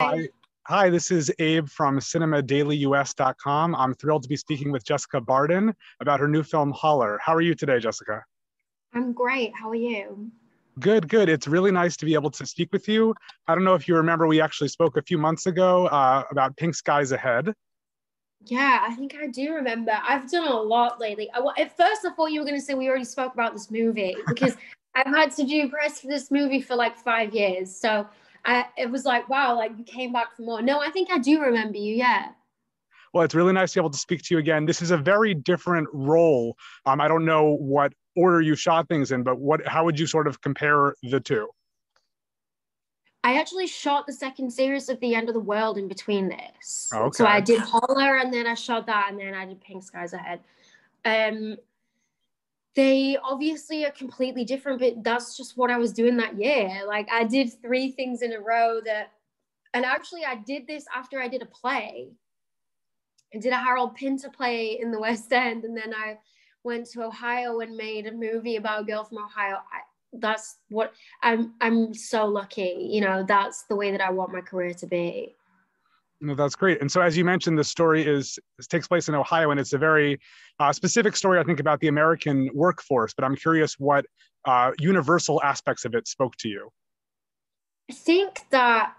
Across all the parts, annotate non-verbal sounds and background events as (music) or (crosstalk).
Hi. Hi, this is Abe from cinemadailyus.com. I'm thrilled to be speaking with Jessica Barden about her new film Holler. How are you today, Jessica? I'm great. How are you? Good, good. It's really nice to be able to speak with you. I don't know if you remember, we actually spoke a few months ago uh, about Pink Skies Ahead. Yeah, I think I do remember. I've done a lot lately. I, at first, I thought you were going to say we already spoke about this movie because (laughs) I've had to do press for this movie for like five years. So I, it was like, wow, like you came back for more. No, I think I do remember you. Yeah. Well, it's really nice to be able to speak to you again. This is a very different role. Um, I don't know what order you shot things in, but what, how would you sort of compare the two? I actually shot the second series of The End of the World in between this. Okay. So I did Holler and then I shot that and then I did Pink Skies Ahead. Um, they obviously are completely different, but that's just what I was doing that year. Like I did three things in a row that, and actually I did this after I did a play. I did a Harold Pinter play in the West End, and then I went to Ohio and made a movie about a girl from Ohio. I, that's what I'm. I'm so lucky. You know, that's the way that I want my career to be. No, that's great. And so, as you mentioned, the story is takes place in Ohio, and it's a very uh, specific story, I think, about the American workforce. But I'm curious what uh, universal aspects of it spoke to you. I think that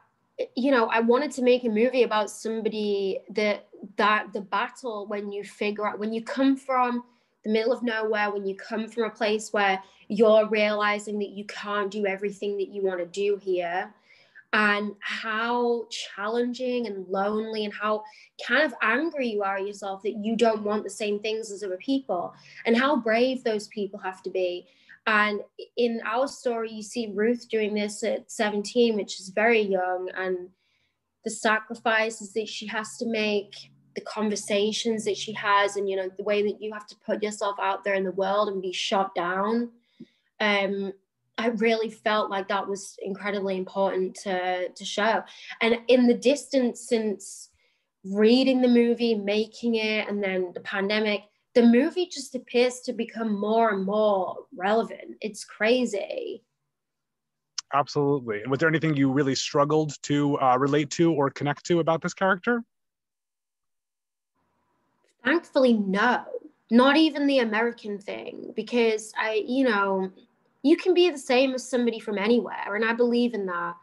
you know I wanted to make a movie about somebody that that the battle when you figure out when you come from the middle of nowhere, when you come from a place where you're realizing that you can't do everything that you want to do here and how challenging and lonely and how kind of angry you are yourself that you don't want the same things as other people and how brave those people have to be. And in our story you see ruth doing this at 17 which is very young and the sacrifices that she has to make the conversations that she has and you know the way that you have to put yourself out there in the world and be shot down. Um I really felt like that was incredibly important to, to show. And in the distance since reading the movie, making it, and then the pandemic, the movie just appears to become more and more relevant. It's crazy. Absolutely. And was there anything you really struggled to uh, relate to or connect to about this character? Thankfully, no. Not even the American thing, because I, you know, you can be the same as somebody from anywhere. And I believe in that.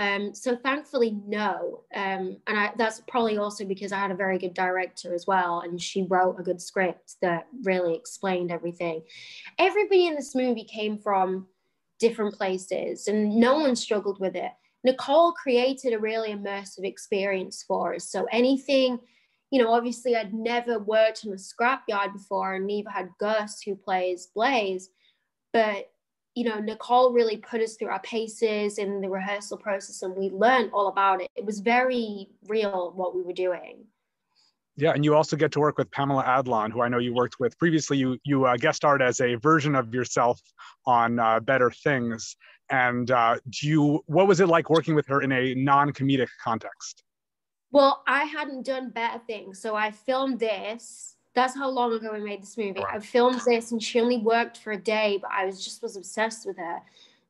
Um, so thankfully, no. Um, and I, that's probably also because I had a very good director as well. And she wrote a good script that really explained everything. Everybody in this movie came from different places and no one struggled with it. Nicole created a really immersive experience for us. So anything, you know, obviously I'd never worked in a scrapyard before and neither had Gus who plays Blaze, but you know, Nicole really put us through our paces in the rehearsal process and we learned all about it. It was very real what we were doing. Yeah, and you also get to work with Pamela Adlon, who I know you worked with previously. You you uh, guest starred as a version of yourself on uh, Better Things. And uh, do you what was it like working with her in a non-comedic context? Well, I hadn't done Better Things, so I filmed this that's how long ago we made this movie. I filmed this and she only worked for a day, but I was just was obsessed with her.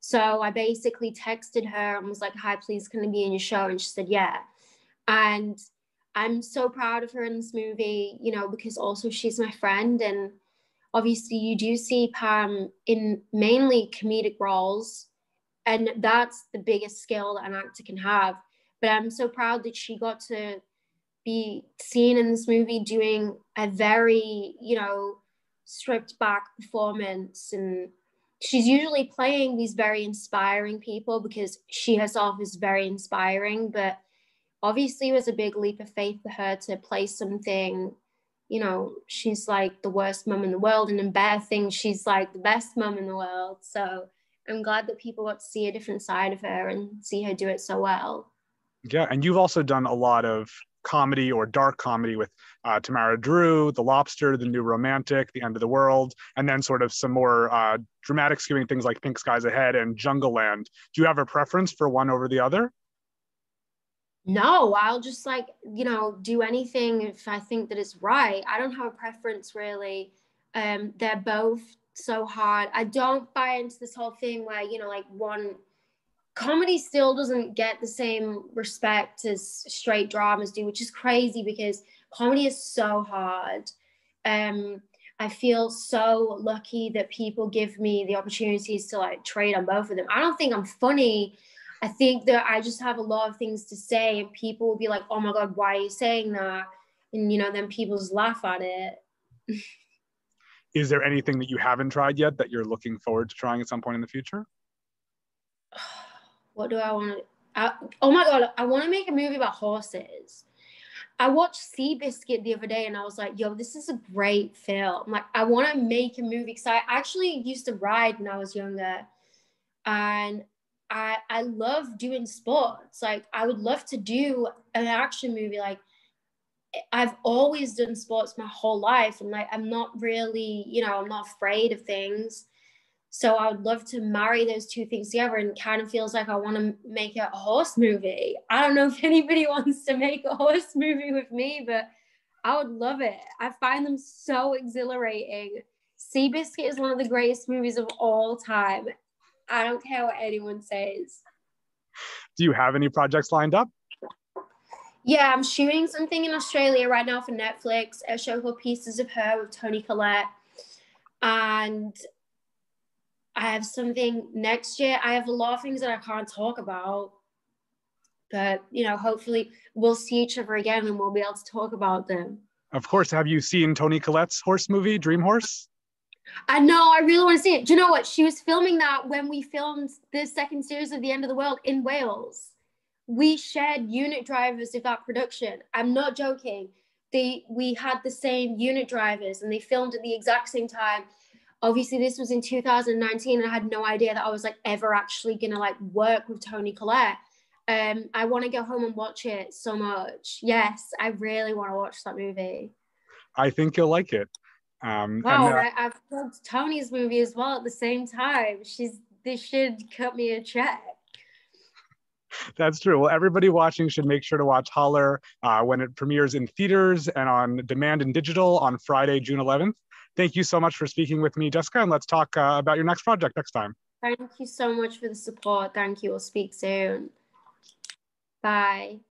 So I basically texted her and was like, "Hi, please can I be in your show?" And she said, "Yeah." And I'm so proud of her in this movie, you know, because also she's my friend and obviously you do see Pam in mainly comedic roles and that's the biggest skill that an actor can have. But I'm so proud that she got to be seen in this movie doing a very, you know, stripped back performance. And she's usually playing these very inspiring people because she herself is very inspiring. But obviously, it was a big leap of faith for her to play something. You know, she's like the worst mum in the world, and in Better Things, she's like the best mum in the world. So I'm glad that people got to see a different side of her and see her do it so well. Yeah, and you've also done a lot of comedy or dark comedy with uh, Tamara Drewe, The Lobster, The New Romantic, The End of the World, and then sort of some more uh, dramatic skewing things like Pink Skies Ahead and Jungleland. Do you have a preference for one over the other? No, I'll just like, you know, do anything if I think that it's right. I don't have a preference really. Um, they're both so hard. I don't buy into this whole thing where, you know, like one comedy still doesn't get the same respect as straight dramas do, which is crazy because comedy is so hard. Um, I feel so lucky that people give me the opportunities to like trade on both of them. I don't think I'm funny. I think that I just have a lot of things to say, and people will be like, "Oh my god, why are you saying that?" And you know, then people just laugh at it. Is there anything that you haven't tried yet that you're looking forward to trying at some point in the future? What do I want to? oh my god, I want to make a movie about horses. I watched Seabiscuit the other day and I was like, yo, this is a great film. Like, I want to make a movie because I actually used to ride when I was younger. And I I love doing sports. Like, I would love to do an action movie. Like, I've always done sports my whole life. And like, I'm not really, you know, I'm not afraid of things. So I would love to marry those two things together and kind of feels like I want to make a horse movie. I don't know if (laughs) anybody wants to make a horse movie with me, but I would love it. I find them so exhilarating. Seabiscuit is one of the greatest movies of all time. I don't care what anyone says. Do you have any projects lined up? Yeah, I'm shooting something in Australia right now for Netflix, a show called Pieces of Her with Toni Collette. And I have something next year. I have a lot of things that I can't talk about, but you know, hopefully we'll see each other again and we'll be able to talk about them. Of course. Have you seen Toni Collette's horse movie, Dream Horse? I know. I really want to see it. Do you know what? She was filming that when we filmed the second series of The End of the World in Wales. We shared unit drivers of that production. I'm not joking. They we had the same unit drivers and they filmed at the exact same time obviously this was in 2019 and I had no idea that I was like ever actually gonna like work with Toni Collette. Um, I want to go home and watch it so much. Yes, I really want to watch that movie. I think you'll like it. Um, wow, I, I've watched Toni's movie as well at the same time. She's they should cut me a check. That's true. Well, everybody watching should make sure to watch Holler uh, when it premieres in theaters and on demand and digital on Friday, June 11th thank you so much for speaking with me, Jessica, and let's talk uh, about your next project next time. Thank you so much for the support. Thank you. We'll speak soon. Bye.